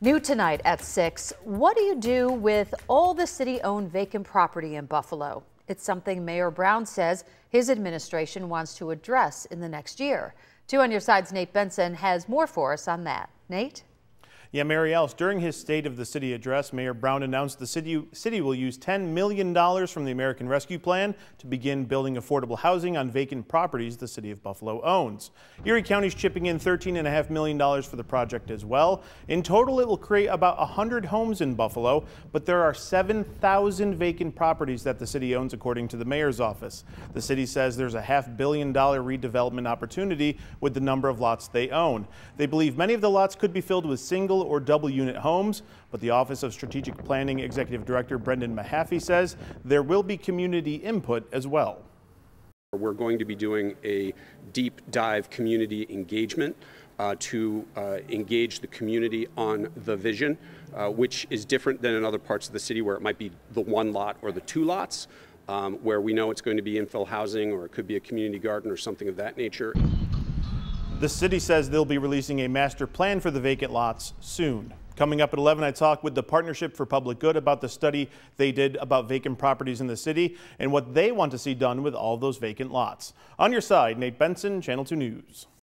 New tonight at 6, what do you do with all the city-owned vacant property in Buffalo? It's something Mayor Brown says his administration wants to address in the next year. Two on your side's Nate Benson has more for us on that. Nate? Yeah, Mary Alice, during his State of the City address, Mayor Brown announced the city, city will use $10 million from the American Rescue Plan to begin building affordable housing on vacant properties the city of Buffalo owns. Erie County's chipping in $13.5 million for the project as well. In total, it will create about 100 homes in Buffalo, but there are 7,000 vacant properties that the city owns, according to the mayor's office. The city says there's a half billion dollar redevelopment opportunity with the number of lots they own. They believe many of the lots could be filled with single or double unit homes, but the Office of Strategic Planning Executive Director Brendan Mehaffy says there will be community input as well. We're going to be doing a deep dive community engagement uh, to uh, engage the community on the vision, uh, which is different than in other parts of the city where it might be the one lot or the two lots, um, where we know it's going to be infill housing or it could be a community garden or something of that nature. The city says they'll be releasing a master plan for the vacant lots soon. Coming up at 11, I talk with the Partnership for Public Good about the study they did about vacant properties in the city and what they want to see done with all those vacant lots. On your side, Nate Benson, Channel 2 News.